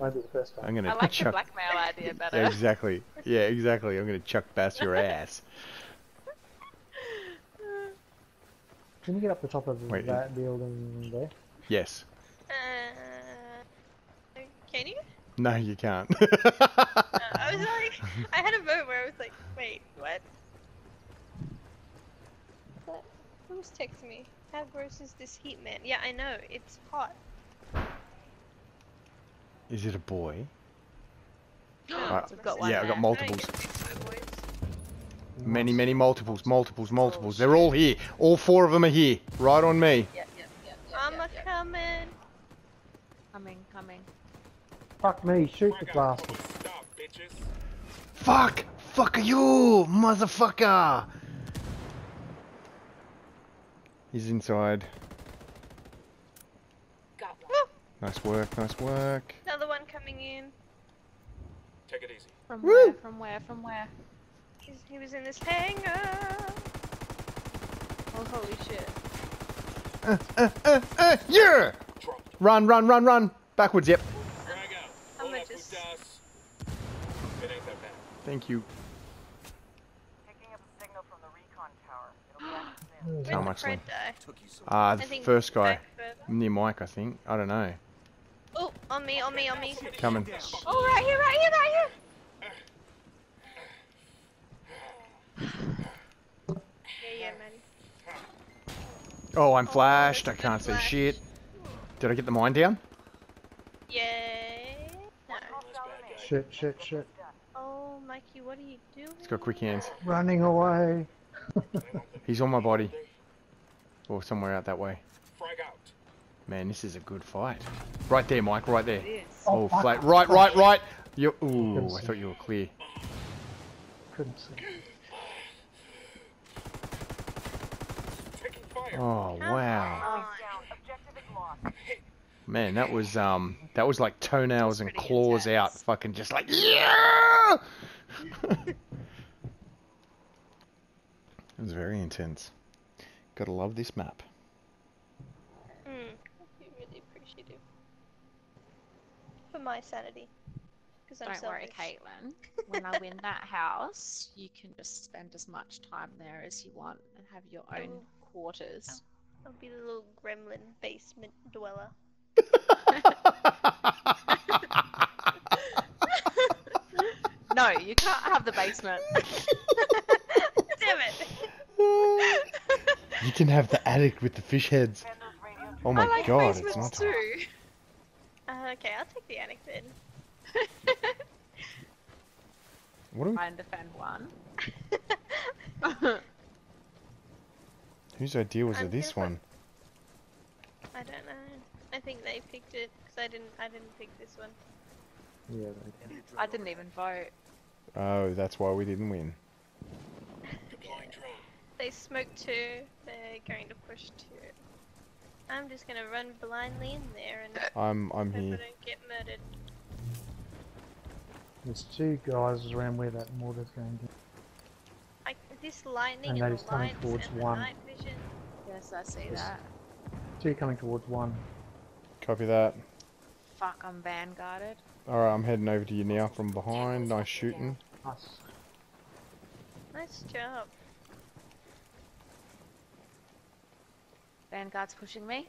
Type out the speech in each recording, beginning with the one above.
Maybe the first I'm gonna I like the chuck. blackmail idea Yeah, better. exactly. Yeah, exactly. I'm gonna chuck bass your ass. Can you get up the top of Wait, that building there? Yes. Uh, can you? No, you can't. Uh, I was like, I had a moment where I was like, wait, what? What? Who's texting me? How gross is this heat, man? Yeah, I know. It's hot. Is it a boy? No, it's We've got one yeah, I've got multiples. I don't get these boys. Many, many multiples, multiples, multiples. Oh, They're all here. All four of them are here. Right on me. Yep, yep, yep, yep, I'm yep, a yep. coming. Coming, coming. Fuck me, shoot the bastard. Stop, bitches. Fuck! Fuck you, motherfucker! He's inside. Got Woo! Nice work, nice work. Another one coming in. Take it easy. From Woo! where? From where? From where? He's, he was in this hangar. Oh, holy shit. Uh, uh, uh, uh, yeah! Run, run, run, run! Backwards, yep. Frag out. I'm Hold gonna just- It ain't that bad. Thank you. Picking up a signal from the recon tower. It'll be active soon. Where'd How much Fred then? die? Took you so Uh, the first guy. Near Mike, I think. I don't know. Oh, on me, on me, on me. Coming. Oh, right here, right here, right here. Yeah, yeah, man. Oh, I'm flashed. I can't see flash. shit. Did I get the mine down? Yeah. No. Shit, shit, shit. Oh, Mikey, what are you doing? He's got quick hands. Running away. He's on my body. Or somewhere out that way. Frag out. Man, this is a good fight. Right there, Mike. Right there. It is. Oh, flat. Right, right, right. You. Ooh, Couldn't I thought you were clear. Couldn't see. Oh wow. on. Down. Objective is lost. Man, that was um, that was like toenails and pretty claws out, fucking just like yeah. it was very intense. Gotta love this map. Hmm. I'd be really appreciative. For my sanity. Because I'm Don't worry, selfish. Caitlin. When I win that house, you can just spend as much time there as you want and have your own quarters. I'll be the little gremlin basement dweller. No, you can't have the basement. Damn it! you can have the attic with the fish heads. Send those radios Oh my I like god, it's not. too. Okay, I'll take the attic then. What are we, Try and defend one. whose idea was I'm it? This one. I don't know. I think they picked it because I didn't. I didn't pick this one. Yeah, they did. I didn't even vote. Oh, that's why we didn't win. They smoked two. They're going to push two. I'm just gonna run blindly in there and I'm I'm hope I here. don't get murdered. There's two guys around where that mortar's going to. I, this lightning And and, that the is coming towards and the one. night vision. Yes, I see Yes. that. Two coming towards one. Copy that. Fuck, I'm vanguarded. Alright, I'm heading over to you now from behind. Nice shooting. Us. Nice job. Vanguard's pushing me.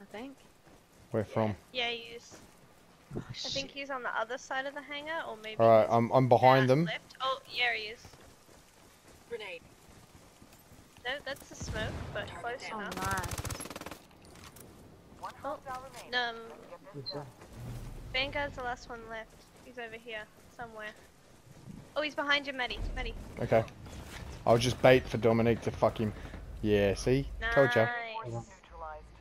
I think. Where from? Yeah, he's. Oh, I think he's on the other side of the hangar, or maybe. Alright, I'm I'm behind them. Left. Oh, yeah, he is. Grenade. No, that's the smoke, but close Oh, enough. nice. One Oh, hostile remains. Um, Get this Who's done. that? Vanguard's the last one left. He's over here somewhere. Oh, he's behind you, Maddie. Maddie. Okay. I'll just bait for Dominic to fuck him. Yeah, see? Told ya. Nice. Forces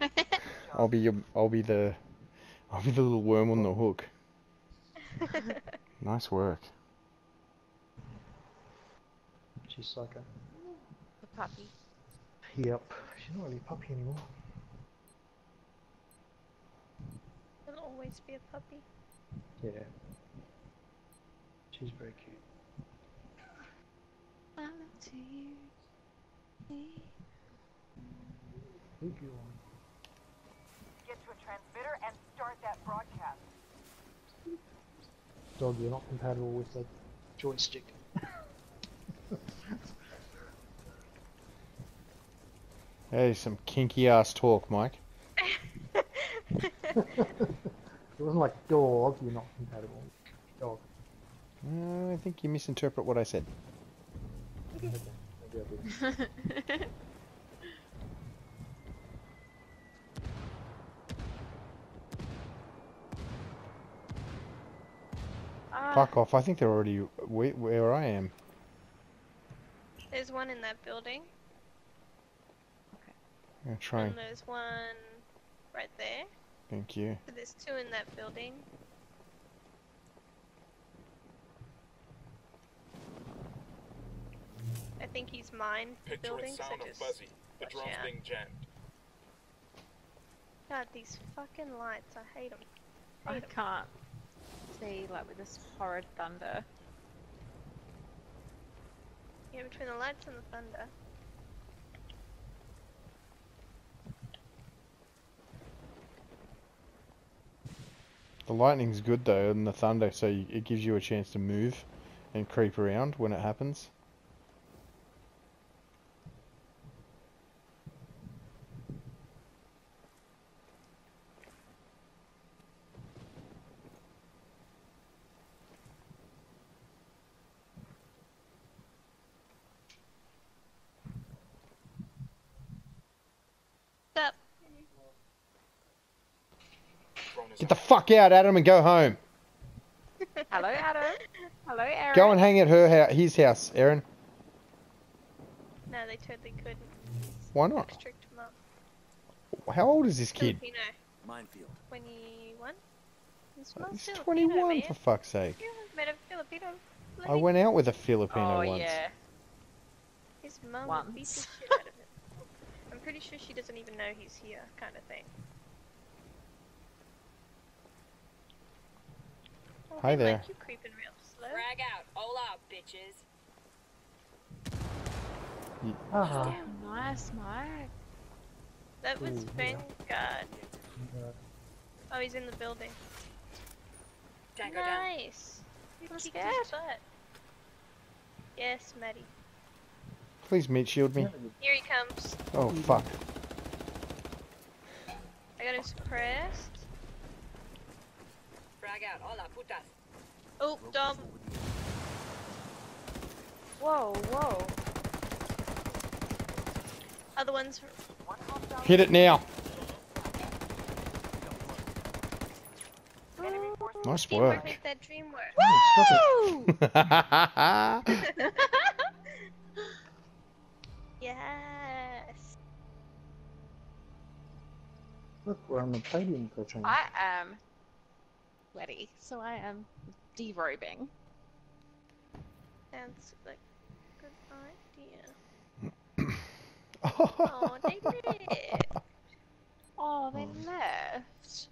neutralized. I'll be your, I'll be the, I'll be the little worm on the hook. Nice work. She's like a. The puppy. Yep. She's not really a puppy anymore. He'll always be a puppy. Yeah. She's very cute. I look to you. me. Who do you want? Get to a transmitter and start that broadcast. Dog, you're not compatible with the joystick. Hey, some kinky ass talk, Mike. It wasn't like dog, you're not compatible. Dog. Uh, I think you misinterpret what I said. Okay, maybe I did. Ah, Fuck off. I think they're already where, where I am. There's one in that building, Okay. I'm gonna try and and there's one right there. thank you. So there's two in that building. I think he's mine the Picture building, and so sound of just Fuzzy. The watch drone's out. being jammed. God, these fucking lights, I hate them. I Hate 'em. can't see like with this horrid thunder. Yeah, between the lights and the thunder. The lightning's good though, and the thunder, so it gives you a chance to move and creep around when it happens. Get the fuck out, Adam, and go home. Hello, Adam. Hello, Aaron. Go and hang at her house, his house, Aaron. No, they totally couldn't. Why not? Tricked him up. How old is this kid? Filipino. Minefield. 21? He smells He's Filipino, 21 man. for fuck's sake. You met a Filipino I went out with a Filipino Oh once. yeah. His mum would beat the shit out of him. I'm pretty sure she doesn't even know he's here, kind of thing. Oh, Hi there. Mike, you creeping real slow. Frag out. Hola, bitches. Ah, Damn nice, Mike. That was Ooh, yeah. Vanguard. uh, Oh, he's in the building. Tango down. nice. You I'm kicked his butt. Yes, Maddie. Please meat shield me. Here he comes. Oh fuck. I got him suppressed. Frag out. Hola, putas. Oh, dumb. Whoa, whoa. Other ones. Hit it now. Nice Teamwork work. make that dream work. stop it. yes. Look, we're on the podium for a change. I am sweaty, so I am derobing. Sounds like a good idea. Oh, they left. Oh, they oh. left.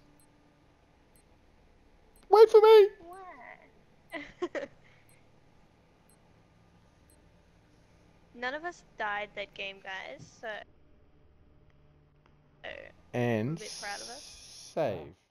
Wait for me. Why? None of us died that game, guys, so. so And bit proud of us. save.